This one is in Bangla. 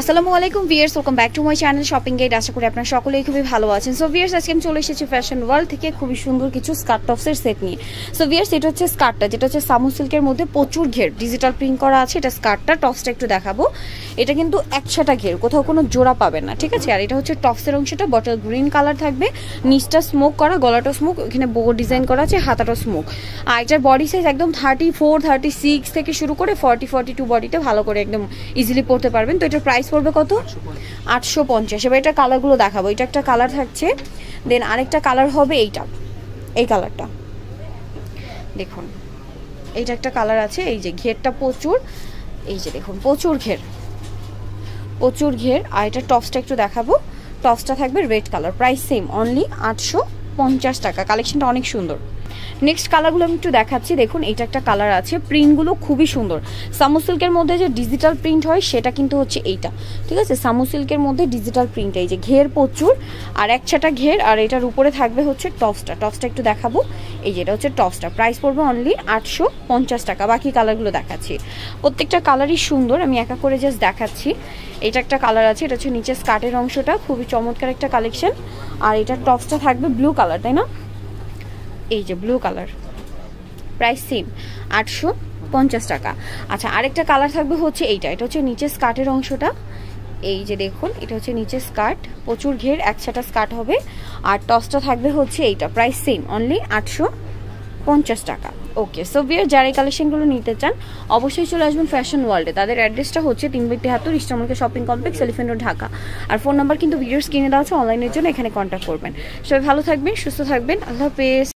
আসসালামু আলাইকুম viewers welcome back to my channel shopping guide আশা করি আপনারা সকলেই খুবই ভালো আছেন। সো ভিয়ার্স আজকে আমি চলে এসেছি ফ্যাশন ওয়ার্ল্ড থেকে খুবই সুন্দর কিছু স্কার্ট টপসের সেট নিয়ে। সো ভিয়ার্স এটা হচ্ছে স্কার্টটা যেটা হচ্ছে সামু সিল্কের মধ্যে প্রচুর ঘের। ডিজিটাল প্রিন্ট করা আছে, এটা স্কার্টটা টপসটা একটু দেখাবো। এটা কিন্তু একসাটা ঘের, কোথাও কোনো জোড়া পাবেন না, ঠিক আছে? আর এটা হচ্ছে টপসের অংশটা বটল গ্রিন কালার থাকবে। নিচটা স্মোক করা, গলাটা স্মোক এখানে বো ডিজাইন করা আছে, হাতাটা স্মোক আর এটার বডি সাইজ একদম থার্টি ফোর থার্টি সিক্স থেকে শুরু করে ফর্টি ফর্টি টু বডিতে ভালো করে একদম ইজিলি পড়তে পারবেন। তো এটার প্রাইস পড়বে কত? আটশো পঞ্চাশ। এবার এটা কালারগুলো দেখাবো। এটা একটা কালার থাকছে। দেন আরেকটা কালার হবে এইটা। এই কালারটা দেখুন। এইটা একটা কালার আছে। এই যে ঘেরটা প্রচুর। এই যে দেখুন, প্রচুর ঘের। প্রচুর ঘের। আর এটা টপসটা একটু দেখাবো। টপসটা থাকবে red colour price same only আটশো পঞ্চাশ টাকা। কালেকশনটা অনেক সুন্দর। নেক্সট কালারগুলো আমি একটু দেখাচ্ছি। দেখুন এটা একটা কালার আছে। প্রিন্টগুলো খুবই সুন্দর। সামু সিল্কের মধ্যে যে ডিজিটাল প্রিন্ট হয়, সেটা কিন্তু হচ্ছে এইটা। ঠিক আছে? সামু সিল্কের মধ্যে ডিজিটাল প্রিন্ট এই যে ঘের প্রচুর। আর একছাটা ঘের, আর এটার উপরে থাকবে হচ্ছে টপসটা টপসটা একটু দেখাবো। এই যে এটা হচ্ছে টপসটা প্রাইস পড়বে অনলি আটশো পঞ্চাশ টাকা। বাকি কালারগুলো দেখাচ্ছি। প্রত্যেকটা কালারই সুন্দর। আমি একা করে জাস্ট দেখাচ্ছি। এটা একটা কালার আছে। এটা হচ্ছে নিচে স্কার্টের অংশটা। খুবই চমৎকার একটা কালেকশন আর এটার টপসটা থাকবে ব্লু কালার তাই না? এই যে ব্লু কালার প্রাইস সেম আটশো পঞ্চাশ টাকা। আচ্ছা আরেকটা কালার থাকবে হচ্ছে এইটা। এটা হচ্ছে নিচে স্কার্টের অংশটা। এই যে দেখুন, এটা হচ্ছে নিচে স্কার্ট প্রচুর ঘের একসাটা স্কার্ট হবে। আর টসটা থাকবে হচ্ছে এইটা। প্রাইস সেম অনলি আটশো পঞ্চাশ টাকা। ওকে সো বিয়ার যারা এই কালেকশনগুলো নিতে চান, অবশ্যই চলে আসবেন ফ্যাশন ওয়ার্ল্ডে তাদের অ্যাড্রেসটা হচ্ছে তিন বাই তেহাত্তর ইস্টামলকে shopping complex Elephant Road Dhaka আর ফোন নাম্বার কিন্তু ভিডিওর স্ক্রিনে দেওয়া আছে অনলাইনের জন্য এখানে কন্ট্যাক্ট করবেন। সবাই ভালো থাকবেন, সুস্থ থাকবেন। আল্লাহ হাফেজ।